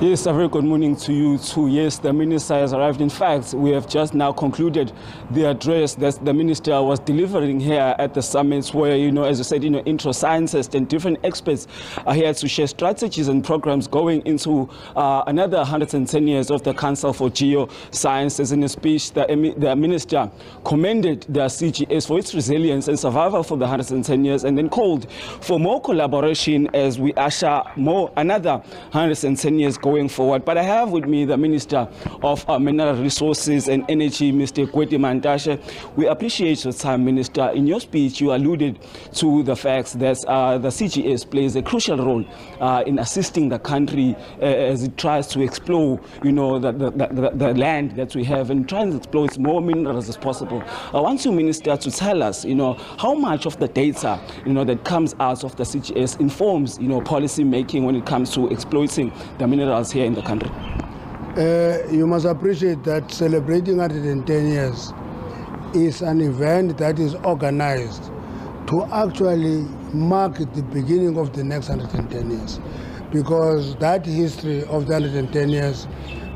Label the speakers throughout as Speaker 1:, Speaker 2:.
Speaker 1: Yes, a very good morning to you too. Yes, the minister has arrived. In fact, we have just now concluded the address that the minister was delivering here at the summit where, you know, as you said, you know, intro scientists and different experts are here to share strategies and programs going into uh, another 110 years of the Council for Geosciences. In a speech, the, the minister commended the CGS for its resilience and survival for the 110 years and then called for more collaboration as we usher more another 110 years going forward. But I have with me the Minister of uh, Mineral Resources and Energy, Mr. Gwede Mantashe. We appreciate your time, Minister. In your speech, you alluded to the fact that uh, the CGS plays a crucial role uh, in assisting the country uh, as it tries to explore, you know, the, the, the, the, land that we have and trying to explore as more minerals as possible. I want you, Minister, to tell us, you know, how much of the data, you know, that comes out of the CGS informs, you know, policy making when it comes to exploiting the minerals here in the country?
Speaker 2: Uh, you must appreciate that celebrating 110 years is an event that is organized to actually mark the beginning of the next 110 years. Because that history of the 110 years,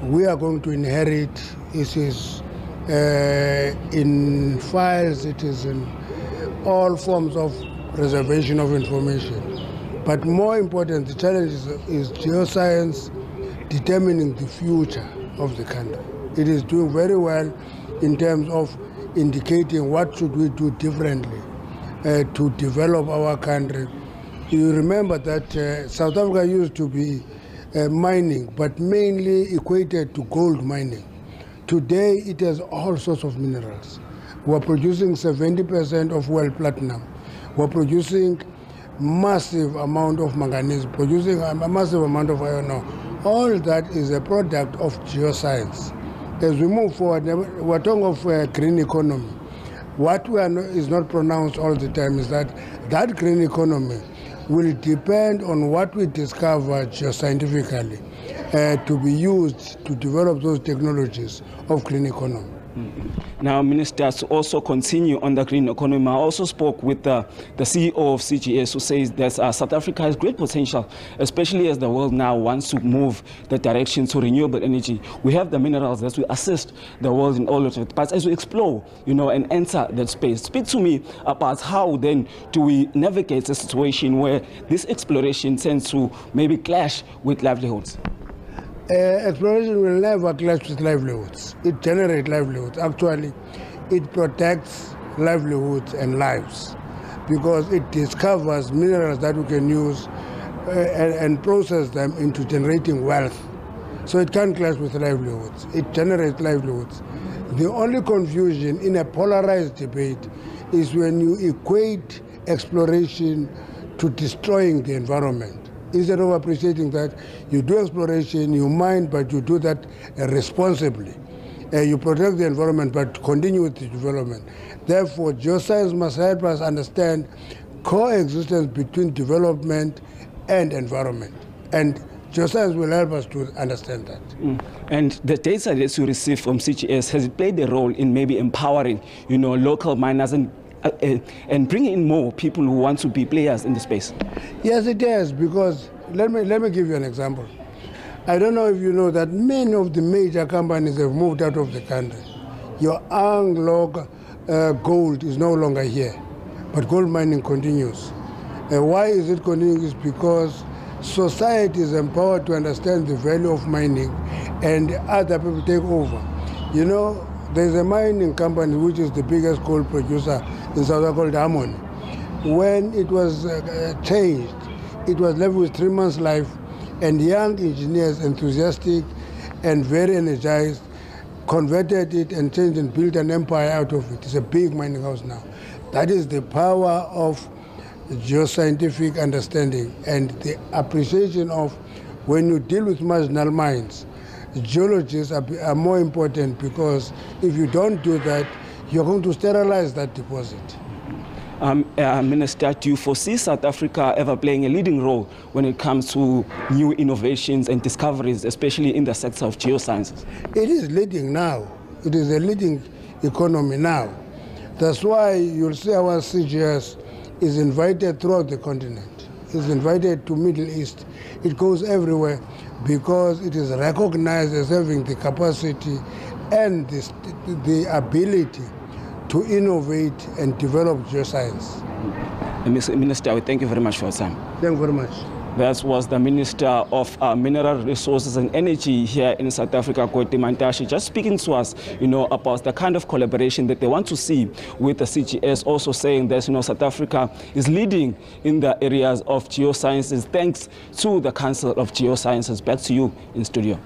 Speaker 2: we are going to inherit. It is uh, in files, it is in all forms of reservation of information. But more important, the challenge is, is geoscience determining the future of the country. It is doing very well in terms of indicating what should we do differently uh, to develop our country. You remember that uh, South Africa used to be uh, mining, but mainly equated to gold mining. Today, it has all sorts of minerals. We're producing 70% of world platinum. We're producing massive amount of manganese, producing a massive amount of iron ore all that is a product of geoscience. As we move forward, we're talking of uh, green economy. What we are is not pronounced all the time is that that green economy will depend on what we discover geoscientifically uh, to be used to develop those technologies of green economy.
Speaker 1: Now, ministers also continue on the green economy, I also spoke with the, the CEO of CGS who says that uh, South Africa has great potential, especially as the world now wants to move the direction to renewable energy. We have the minerals that will assist the world in all of it. But as we explore, you know, and enter that space, speak to me about how then do we navigate a situation where this exploration tends to maybe clash with livelihoods?
Speaker 2: Uh, exploration will never clash with livelihoods. It generates livelihoods. Actually, it protects livelihoods and lives because it discovers minerals that we can use uh, and, and, process them into generating wealth. So it can't clash with livelihoods. It generates livelihoods. The only confusion in a polarized debate is when you equate exploration to destroying the environment instead of appreciating that you do exploration, you mine, but you do that responsibly. Uh, you protect the environment, but continue with the development. Therefore, geoscience must help us understand coexistence between development and environment. And geoscience will help us to understand that. Mm.
Speaker 1: And the data that you receive from CGS, has it played a role in maybe empowering, you know, local miners and uh, and bring in more people who want to be players in the space?
Speaker 2: Yes, it does, because let me, let me give you an example. I don't know if you know that many of the major companies have moved out of the country. Your Anglo uh, gold is no longer here, but gold mining continues. Uh, why is it continuing? Is because society is empowered to understand the value of mining and other people take over. You know, there's a mining company which is the biggest gold producer in South Africa called Harmony. When it was uh, changed, it was left with three months' life, and young engineers, enthusiastic and very energized, converted it and changed and built an empire out of it. It's a big mining house now. That is the power of geoscientific understanding and the appreciation of when you deal with marginal mines, geologists are, are more important because if you don't do that, you're going to sterilize that deposit.
Speaker 1: Um, uh, Minister, do you foresee South Africa ever playing a leading role when it comes to new innovations and discoveries, especially in the sector of geosciences?
Speaker 2: It is leading now. It is a leading economy now. That's why you'll see our CGS is invited throughout the continent. It's invited to Middle East. It goes everywhere because it is recognized as having the capacity and the, the ability to innovate and develop geoscience.
Speaker 1: Minister, we thank you very much for your time.
Speaker 2: Thank you very much.
Speaker 1: That was the Minister of uh, Mineral Resources and Energy here in South Africa, Gwede Mantashe, just speaking to us, you know, about the kind of collaboration that they want to see with the CGS, also saying that, you know, South Africa is leading in the areas of geosciences thanks to the Council of Geosciences. Back to you in studio.